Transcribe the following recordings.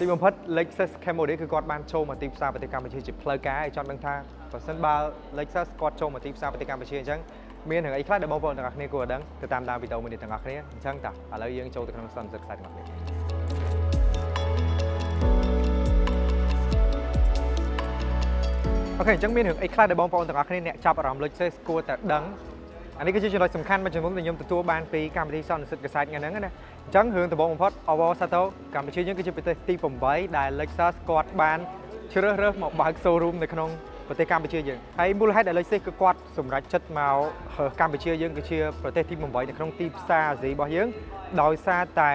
ទីបំផុត Lexus Camry គឺគាត់បានចូលមកទីផ្សារប្រទេសកម្ពុជាជាផ្លូវការឲ្យចង់ដឹងថាបើសិនបើ Lexus គាត់ចូលមកទីផ្សារប្រទេសកម្ពុជាអញ្ចឹងមានរឿងអីខ្លះដែលបងប្អូនទាំងអស់គ្នាគួរដឹងទៅតាមដានវីដេអូមួយនេះទាំងអស់គ្នាអញ្ចឹងតាឥឡូវយើងចូលទៅក្នុងសន្និសីទខ្សែទាំងអស់គ្នាអូខេអញ្ចឹងមានរឿងអីខ្លះដែលបងប្អូនទាំងអស់គ្នាអ្នកចាប់អារម្មណ៍ Lexus គួរតែដឹង អានេះគឺជាចំណុចសំខាន់មួយចំនួនដែលខ្ញុំទទួលបានពីកម្មវិធីសន្និសីទកសែតថ្ងៃហ្នឹងណាអញ្ចឹងរឿងដំបូងបំផុត Ovo Sato កម្ពុជាយើងគឺជាប្រទេសទី8ដែល Lexus គាត់បានជ្រើសរើសមកបើក showroom នៅក្នុងប្រទេសកម្ពុជាយើងហើយមូលហេតុដែល Lexus គឺគាត់សម្រេចចិត្តមកកម្ពុជាយើងគឺជាប្រទេសទី8នៅក្នុងទីផ្សារអាស៊ីរបស់យើងដោយសារតែ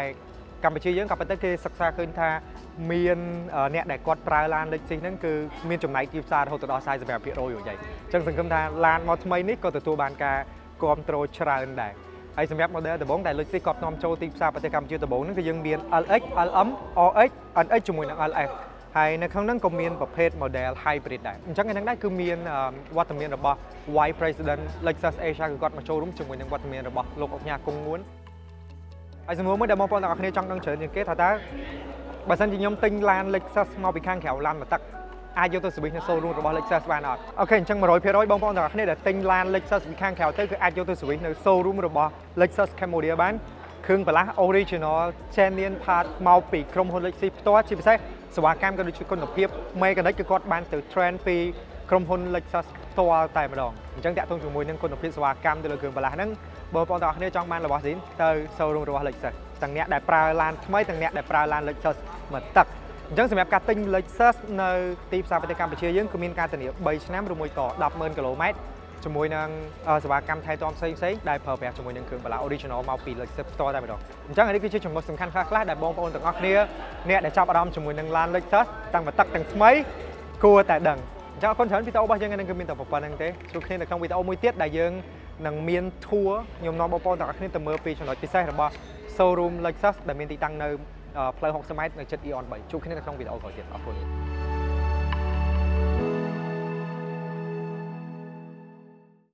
កម្ពុជាយើងក៏ប៉ុន្តែគេសិក្សាឃើញថាមានអ្នកដែលគាត់ប្រើឡាន Lexus ហ្នឹងគឺមានចំណាយទីផ្សាររហូតដល់45%រួចហើយអញ្ចឹងសង្ឃឹមថាឡានមកថ្មីនេះក៏ទទួលបានការ គ្រប់គ្រងច្រើនដែរហើយសម្រាប់ model ដំបូងដែល Lexus គាត់នាំចូលទីផ្សារប្រទេសកម្ពុជាដំបូងហ្នឹងគឺយើងមាន LX, LM, RX, NX ជាមួយនឹង LS ហើយនៅក្នុងហ្នឹងក៏មានប្រភេទ model hybrid ដែរអញ្ចឹងហ្នឹងដែរគឺមានវត្តមានរបស់ Vice President Lexus Asia គឺគាត់មកចូលរួមជាមួយនឹងវត្តមានរបស់លោកអុកញ៉ាគង់ងួនហើយសំណួរមួយដែលបងប្អូនទាំងអស់គ្នាចង់ដឹងច្រើនជាងគេថាតើបើសិនជាខ្ញុំទិញឡាន Lexus មកពីខាងក្រៅឡានមកទឹក អាចយកទៅ service នៅ showroom របស់ Lexus បានអត់អូខេអញ្ចឹង100%បងប្អូនទាំងអស់គ្នាដែលទិញឡាន Lexus ពីខាងក្រៅទៅគឺអាចយកទៅ service នៅ showroom របស់ Lexus Cambodia បានគ្រឿងបន្លាស់ original genuine part មកពីក្រុមហ៊ុន Lexus ផ្ទាល់ជាពិសេសសេវាកម្មក៏ដូចជាគុណភាព mechanic គឺគាត់បានទៅ train ពីក្រុមហ៊ុន Lexus ផ្ទាល់តែម្ដងអញ្ចឹងតាក់ទងជាមួយនឹងគុណភាពសេវាកម្មទៅលើគ្រឿងបន្លាស់ហ្នឹងបងប្អូនទាំងអស់គ្នាចង់បានរបស់ស៊ីនទៅ showroom របស់ Lexus ទាំងអ្នកដែលប្រើឡានថ្មីទាំងអ្នកដែលប្រើឡាន Lexus មកទឹក អញ្ចឹងសម្រាប់ការទិញ Lexus នៅទីផ្សារប្រទេសកម្ពុជាយើងគឺមានការធានា3ឆ្នាំឬមួយក៏100,000គីឡូម៉ែត្រជាមួយនឹងសេវាកម្មថែទាំផ្សេងផ្សេងដែលប្រើប្រាស់ជាមួយនឹងគ្រឿងបន្លាស់ original មកពី Lexus ផ្ទាល់តែម្ដងអញ្ចឹងនេះគឺជាចំណុចសំខាន់ខ្លះៗដែលបងប្អូនទាំងអស់គ្នាអ្នកដែលចាប់អារម្មណ៍ជាមួយនឹងឡាន Lexus តាំងមកទឹកទាំងថ្មីគួរតែដឹងអញ្ចឹងអរគុណច្រើនវីដេអូរបស់យើងនឹងគឺមានតែប៉ុណ្្នឹងទេជួបគ្នានៅក្នុងវីដេអូមួយទៀតដែលយើងនឹងមាន tour ខ្ញុំនាំបងប្អូនទាំងអស់គ្នាទៅមើលពីចំណុចពិសេសរបស់ showroom Lexus ដែលមានទីតាំងនៅ ផ្លូវ60ម៉ែត្រនៅជិត Eon 3ជួបគ្នានៅក្នុងវីដេអូក្រោយទៀតអរគុណ